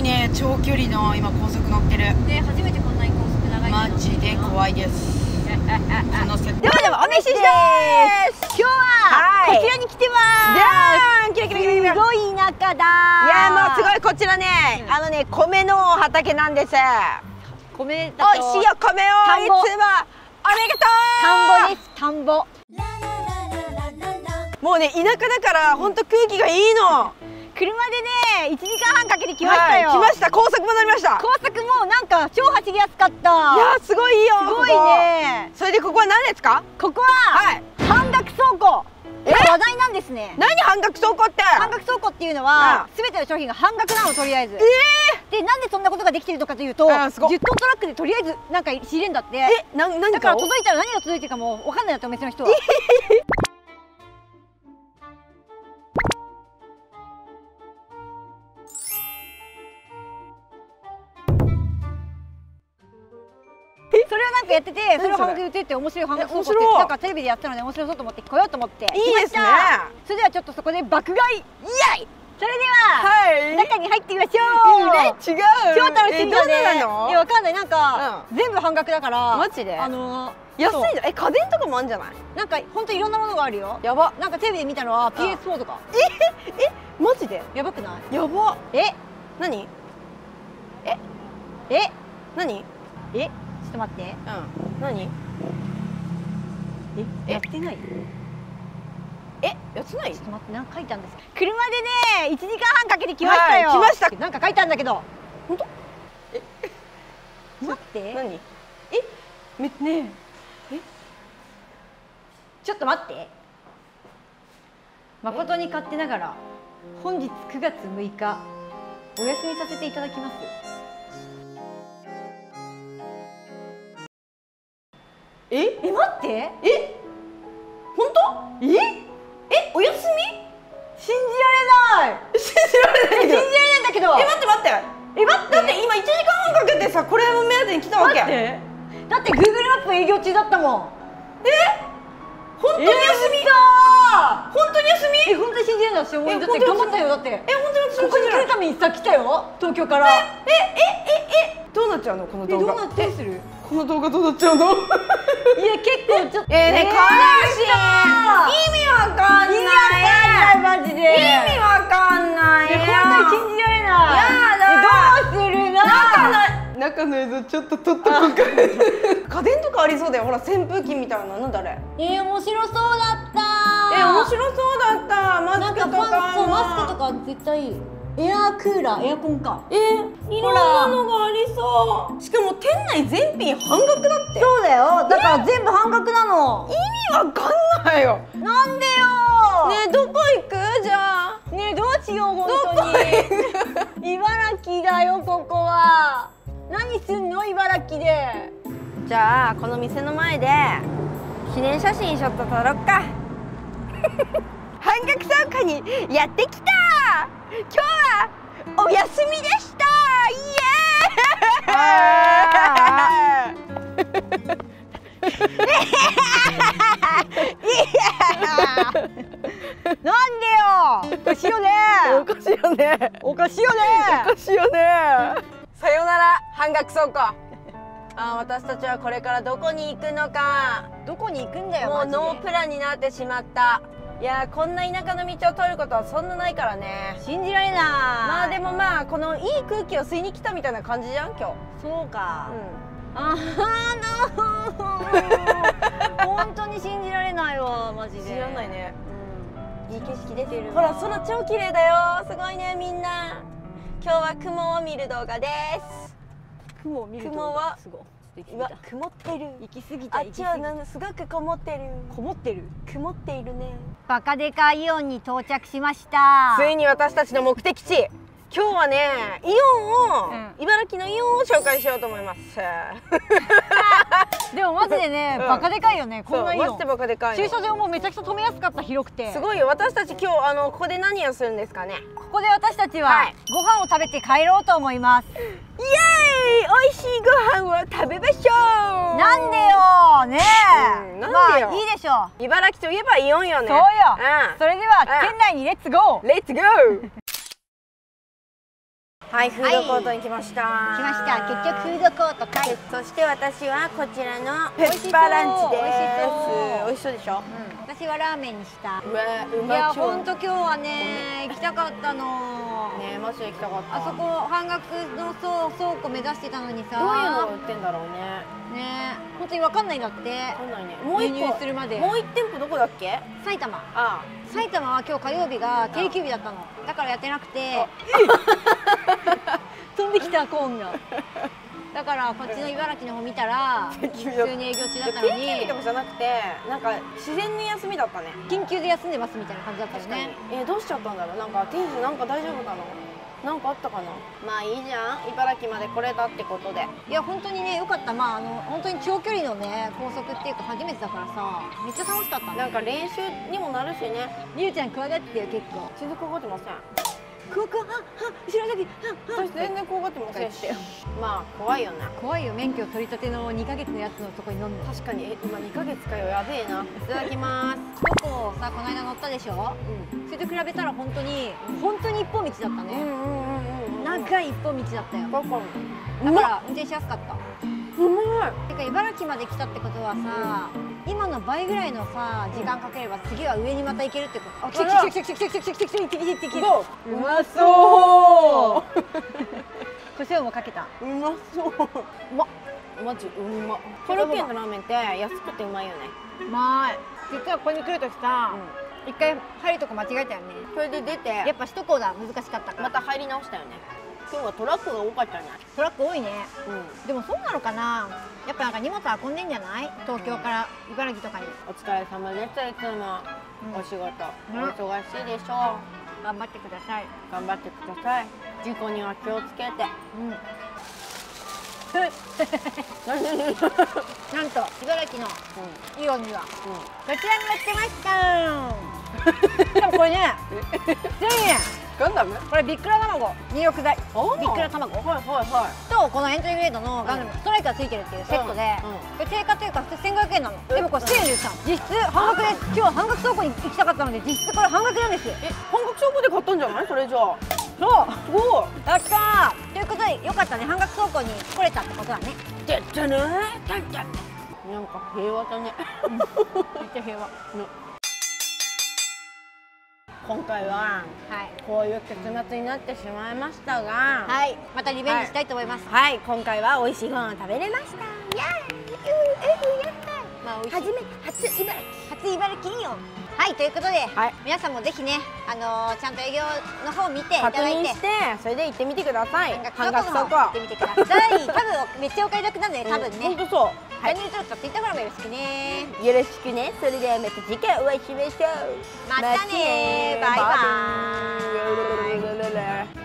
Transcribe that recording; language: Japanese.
いね長距離の今高速乗ってる。で初めてこんなに高速長いの。マジで怖いです。ではではお飯です。今日ははい。こちらに来てます。じゃーんキラキラキラキラすごい田舎だ。いやもうすごいこちらね、うん。あのね米の畑なんです。米だと美味しいお米を。田んぼ。いつも。ありがとう。田んぼです田んぼ。もうね田舎だから本当空気がいいの車でね1時間半かけて来ましたよ、はい、来ました。高速も乗りました。高速もなんか超走りやすかった。いやーすごいよすごいね。それでここは何ですか？ここは、はい。半額倉庫。え？話題なんですね。何半額倉庫って？半額倉庫っていうのはうすべての商品が半額なのとりあえず。えでなんでそんなことができてるのかというと10あーすごっ。トントラックでとりあえずなんか仕入れんだって。ー、えな何だからを届いたら何が届いてるかもう分かんないなってお店の人は それをなんかやっててそれ？を半額で売ってるって面白い半額倉庫ってなんかテレビでやってたので面白そうと思って来ようと思って。いいですね。それではちょっとそこで爆買いイエイ！それでは、はい。中に入ってみましょう。え違う。超楽しみだね。えどんなの？いやわかんない。なんか、う全部半額だからマジで？あのー安いえ家電とかもあるんじゃない？なんか本当いろんなものがあるよ。やば。なんかテレビで見たのは PS4 とか。マジで？やばくない？やば。え？何？え？何？え？ちょっと待って。うん。何？え？え？やってない？え？やってない？ちょっと待ってなんか書いたんです。車でね1時間半かけて来ましたよ、はい来ました。なんか書いたんだけど。本当？待って。何？めねえ。ちょっと待って。誠に勝手ながら本日9月6日お休みさせていただきますえ？え待って。え？本当？え？え？お休み？信じられない。信じられない信じられないんだけど。え待って待って。え待って。だって今1時間半かけてさこれも目当てに来たわけ待って。だって Google マップ営業中だったもん。本当に休み？えー、本当に休み？え本当に信じられない。私思い。えだって頑張ったよだって。え本当にここに来るためにさ来たよ。東京から。え？え？え？え？どうなっちゃうの？この動画。えどうなってする？この動画どうなっちゃうの？いや結構ちょっとえーねね悲しい。意味わかんない。意味わかんないマジで。意味わかんないえよ本当に信じられない。やだ。えどうするの中の中の映像ちょっと撮っとこうか。家電とかありそうだよ。ほら扇風機みたいななんだあれ。えー、面白そうだった。え面白そうだった。マスクとか。マスクとか絶対いい。エアークーラーエアコンか。えいろんなのがありそう。しかも店内全品半額だって。そうだよ。だから全部半額なの。意味わかんないよ。なんでよ？ねえどこ行く？じゃあ。ねえどうしよう本当に。茨城だよここは。何すんの？茨城で。じゃあこの店の前で記念写真ちょっと撮ろっか。半額倉庫にやってきた。今日はお休みでしたなんでよ。おかしいよね。おかしいよね。おかしいよおかねしいよね。さよなら。半額倉庫。あー私たちはこれからどこに行くのか。どこに行くんだよもうノープランになってしまったいやーこんな田舎の道を通ることはそんなないからね。信じられない。まあでもまあこのいい空気を吸いに来たみたいな感じじゃん今日。そうか、うあーな 本当に信じられないわマジで。ん知らないね。うん。いい景色出てるほら空超綺麗だよ。すごいねみんな。今日は雲を見る動画です。雲を見ると雲はすごい素敵うわだ曇ってる。行き過ぎたあっちは行き過ぎた。なんすごく曇ってる。こもってる？曇っているね。バカデカイオンに到着しました。ついに私たちの目的地。今日はねイオンを、うん。茨城のイオンを紹介しようと思います。でもマジでね、うん。バカでかいよねこんなイオン。そうマジでバカでかいの。駐車場もめちゃくちゃ止めやすかった広くて。すごいよ私たち今日あのここで何をするんですかね？ここで私たちは、はい。ご飯を食べて帰ろうと思います。イエーイ美味しいご飯を食べましょう。なんでよねえ、うんなんまあでよいいでしょう。茨城といえばイオンよね。そうよ、うん。それではうん。県内にレッツゴー。レッツゴー。はいフードコートに来ました、来ました。結局フードコートかい、そして私はこちらのペッパーランチです。美味しそうでしょ？うん、私はラーメンにした。うわういやまそう。ほんと今日はね行きたかったの。ねマジで行きたかった。あそこ半額の倉倉庫目指してたのにさ。どういうのが売ってんだろうね。ね本当に分かんないんだって。わかんないね。もう一個するまで。もう一店舗どこだっけ？埼玉。あ埼玉は今日火曜日が定休日だったの。だからやってなくて。飛んできたコーンがだからこっちの茨城の方見たら普通に営業中だったの定休日にとかじゃなくてなんか自然に休みだったね。緊急で休んでますみたいな感じだったよね。えどうしちゃったんだろう？なんか店主なんか大丈夫かななんかあったかな？まあいいじゃん。茨城まで来れたってことで。いや本当にねよかった。まああの本当に長距離のね高速っていうか初めてだからさめっちゃ楽しかった。ねなんか練習にもなるしね。りゅうちゃん怖がってよ結構。全然怖がってませんここああ後ろだけ私全然怖がってませんしまあ怖いよね。怖いよ免許取り立ての2ヶ月のやつのとこに飲んで確かに。え今2ヶ月かよ。やべえな。いただきます。ここさこの間乗ったでしょ？うん。それと比べたら本当に本当に一本道だったうんうんね、うんうん。長い一本道だったよ。だから運転しやすかったうまいてか茨城まで来たってことはさ、今の倍ぐらいのさ時間かければ次は上にまた行けるってこと？あ来た来た来た来た来た来た来た来た来たうまそう胡椒もかけたうまそううまっマジうまコロッケのラーメンって安くてうまいよねうまい実はここに来るときさ、一回入るとこ間違えたよねそれで出てやっぱ首都高だ難しかったからまた入り直したよね今日はトラックが多かったねトラック多いね。うん。でもそうなのかな。やっぱなんか荷物運んでんじゃない？東京から茨城とかに。お疲れ様です。いつも、うん。お仕事、うんお忙しいでしょ？頑張ってください、う頑張ってください。事故には気をつけて。うん、なんと茨城のイオンにはこちらにやってましたで もこれね 1000円ガンダムこれビックラ卵。入浴剤。ビックラ卵。はいはいはい。とこのエントリーグレードのガンダムストライクがついてるっていうセットで、うんうん。定価というか普通1500円なの。でもこれ1000円でさ実質半額です今日は半額倉庫に行きたかったので実質これ半額なんです。え半額証拠で買ったんじゃない？それじゃあ。そう。すごい。やったー。ということでよかったね。半額倉庫に来れたってことだね。でったね。たんちゃんなんか平和だね。めっちゃ平和今回ははいこういう結末になってしまいましたがはいまたリベンジしたいと思います、はい、今回は美味しいご飯を食べれました。やー、うー、やった。まあ美味しい初めて、初茨城。初茨城イオンはいということで、はい皆さんもぜひねあのーちゃんと営業の方を見ていた確だいて認して、それで行ってみてください。半額倉庫行ってみてください多分めっちゃお買い得なんで多分ね、本当そう。はい、チャンネル登録とツイッターフォローもよろしくね。よろしくね。それではまた次回お会いしましょう。またね。バイバイ。